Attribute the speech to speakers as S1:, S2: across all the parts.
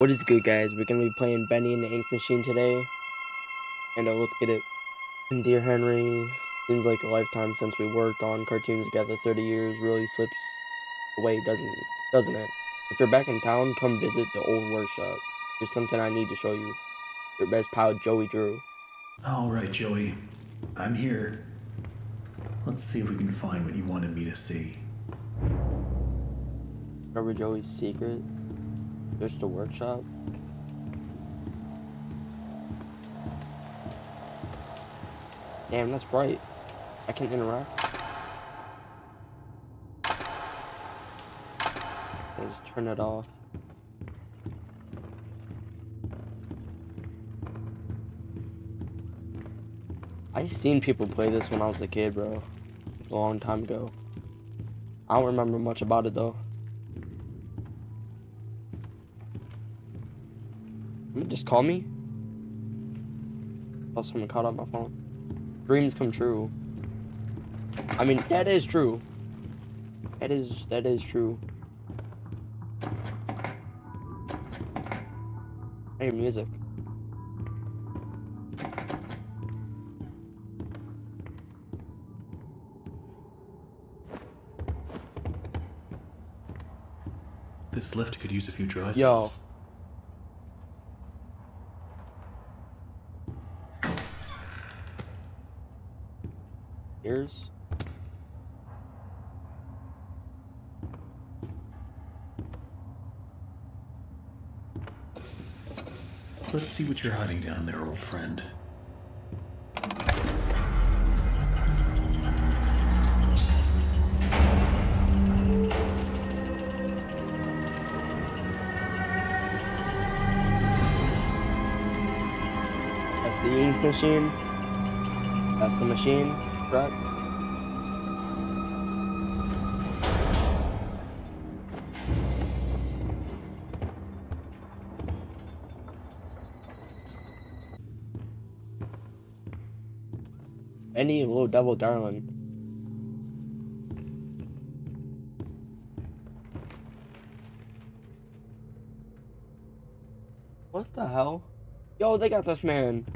S1: What is good, guys? We're gonna be playing Bendy and the Ink Machine today. And uh, let's get it. And dear Henry, seems like a lifetime since we worked on cartoons together. 30 years really slips away, doesn't it? Doesn't it? If you're back in town, come visit the old workshop. There's something I need to show you. Your best pal, Joey Drew.
S2: All right, Joey. I'm here. Let's see if we can find what you wanted me to see.
S1: Remember Joey's secret? There's the workshop. Damn, that's bright. I can interact. I just turn it off. I seen people play this when I was a kid, bro. A long time ago. I don't remember much about it though. Just call me. Oh, someone caught up my phone. Dreams come true. I mean, that is true. That is that is true. I hear music.
S2: This lift could use a few dry
S1: Yo.
S2: cells.
S1: Ears.
S2: Let's see what you're hiding down there, old friend.
S1: That's the ink machine. That's the machine, correct? Any little devil darling. What the hell? Yo, they got this man.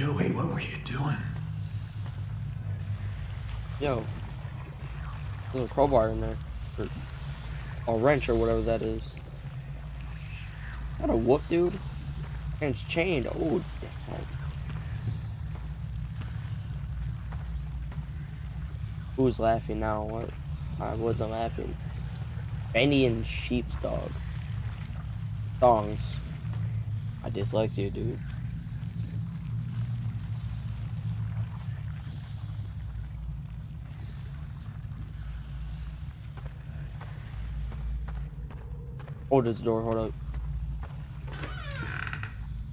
S2: Joey, what were you doing?
S1: Yo. There's a crowbar in there. Or a wrench or whatever that is. What a whoop, dude. And it's chained. Oh, Who's laughing now? What? I wasn't laughing. Bendy and Sheep's dog. Songs. I dyslexia, dude. Oh, there's a door. Hold up.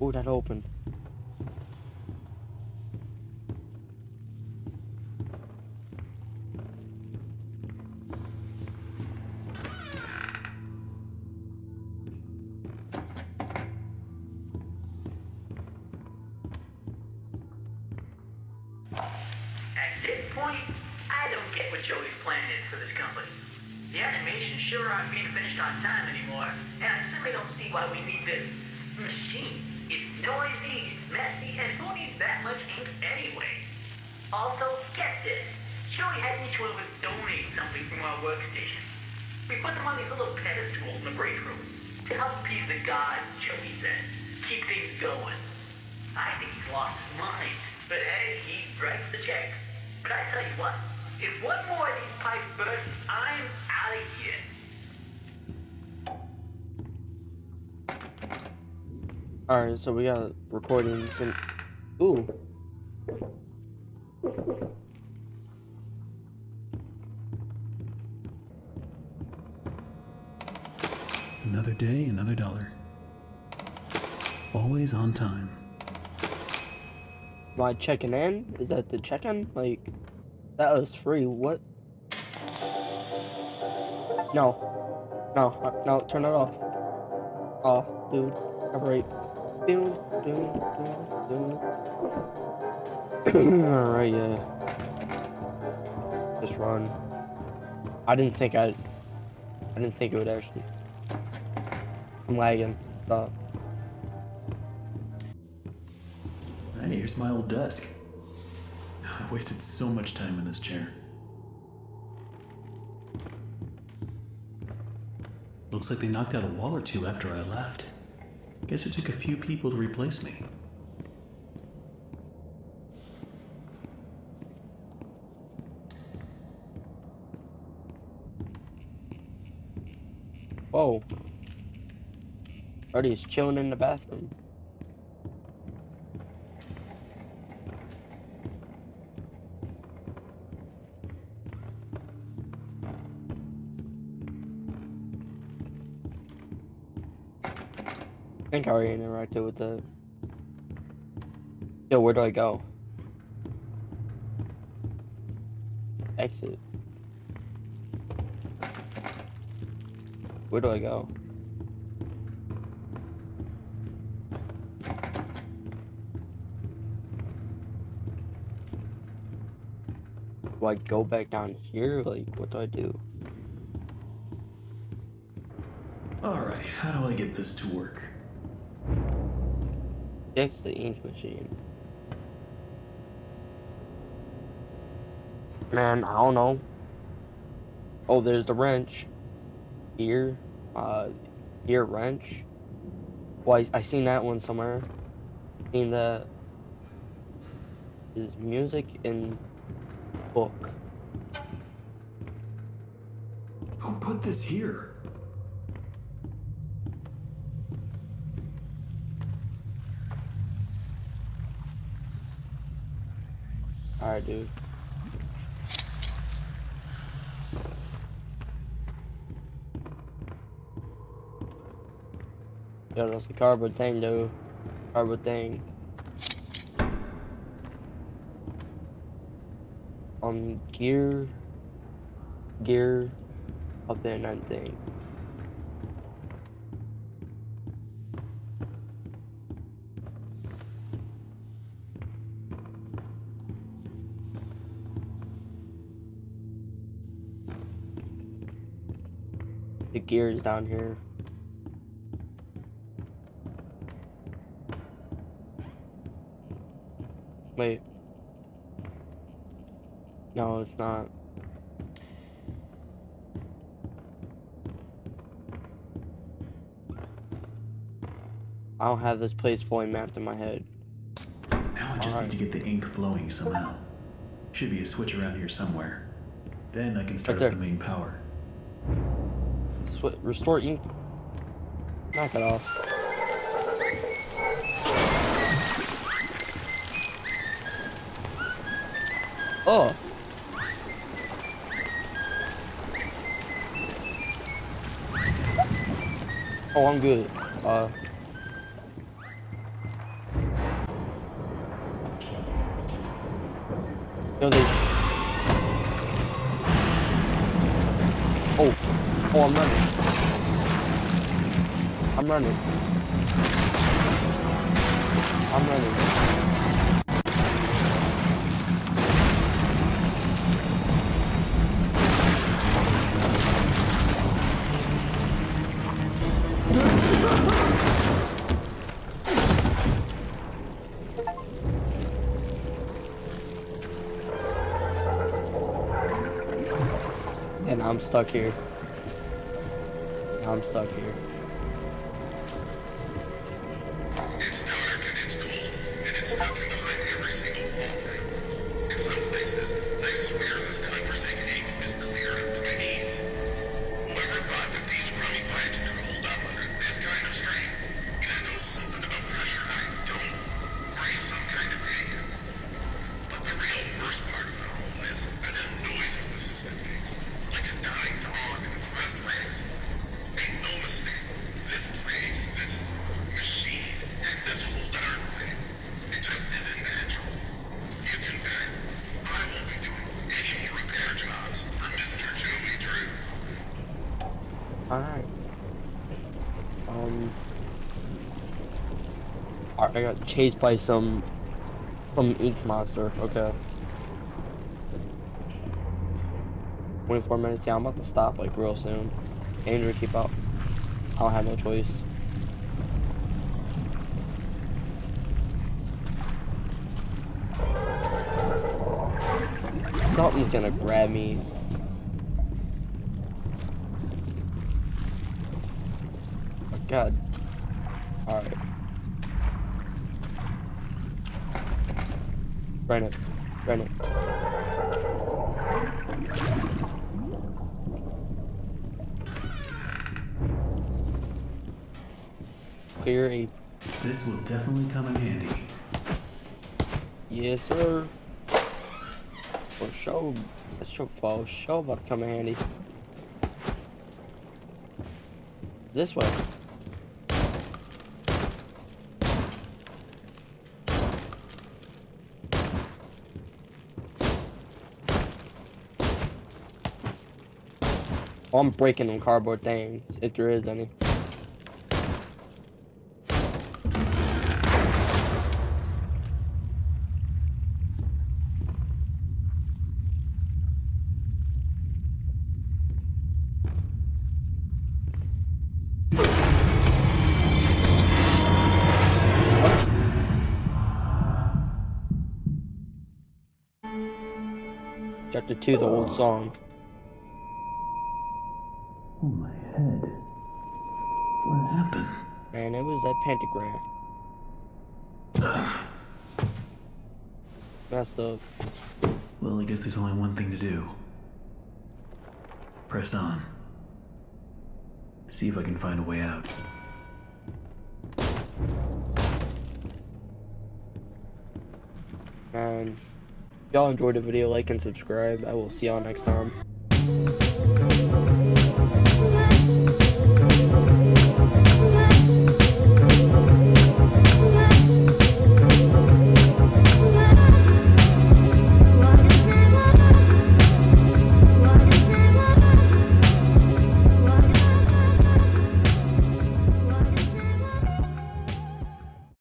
S1: Oh, that opened.
S3: At this point, I don't get what Joey's plan is for this company. The animations sure aren't being finished on time anymore, and I simply don't see why we need this machine. It's noisy, it's messy, and who needs that much ink anyway? Also, get this. Joey had each one of us donate something from our workstation. We put them on these little pedestals in the break room to help appease the gods, Joey says. Keep things going. I think he's lost his mind. But hey, he writes the checks. But I tell you what, if one more of these pipes burst, I'm
S1: Alright, so we got recordings and. Ooh.
S2: Another day, another dollar. Always on time.
S1: My checking in? Is that the check-in? Like, that was free. What? No. No. uh, No. Turn it off. Oh, dude. Alright. Dude, dude, dude, dude. Alright, yeah. Just run. I didn't think I. I didn't think it would actually. I'm lagging. Stop.
S2: Hey, here's my old desk. I wasted so much time in this chair. Looks like they knocked out a wall or two after I left. Guess it took a few people to replace me.
S1: Whoa. Artie's chilling in the bathroom. I think I already interacted with the. Yo, where do I go? Exit. Where do I go? Do I go back down here? Like, what do I do?
S2: Alright, how do I get this to work?
S1: Fix the ink machine. Man, I don't know. Oh, there's the wrench. Ear. Uh, ear wrench. Well, I, I seen that one somewhere. Seen that. Is music in book.
S2: Who put this here?
S1: Alright, dude. Yo, that's the cardboard thing, dude. Cardboard thing. Um, gear. Gear. Up in that The gear is down here. Wait. No, it's not. I don't have this place fully mapped in my head.
S2: Now I just
S1: Alright.
S2: need to get the ink flowing somehow. Should be a switch around here somewhere. Then I can start
S1: Right
S2: up the main power.
S1: Restore ink. Knock it off. Oh. Oh, I'm good. Uh. Oh, I'm running. I'm running. I'm running. And I'm stuck here. I'm stuck here.
S4: I
S1: got chased by some some ink monster. Okay. 24 minutes. Yeah, I'm about to stop like real soon. Andrew, keep up. I don't have no choice. Something's gonna grab me. God Run it. Run it. Clear a
S2: This will definitely come in handy.
S1: Yes, sir. For sure. That's sure for sure about to come in handy. This way. I'm breaking them cardboard things, if there is any. Chapter 2, the old song.
S2: Oh, my head. What happened?
S1: And it was that pentagram. Messed up.
S2: Well, I guess there's only one thing to do. Press on. See if I can find a way out.
S1: And if y'all enjoyed the video, like and subscribe. I will see y'all next time.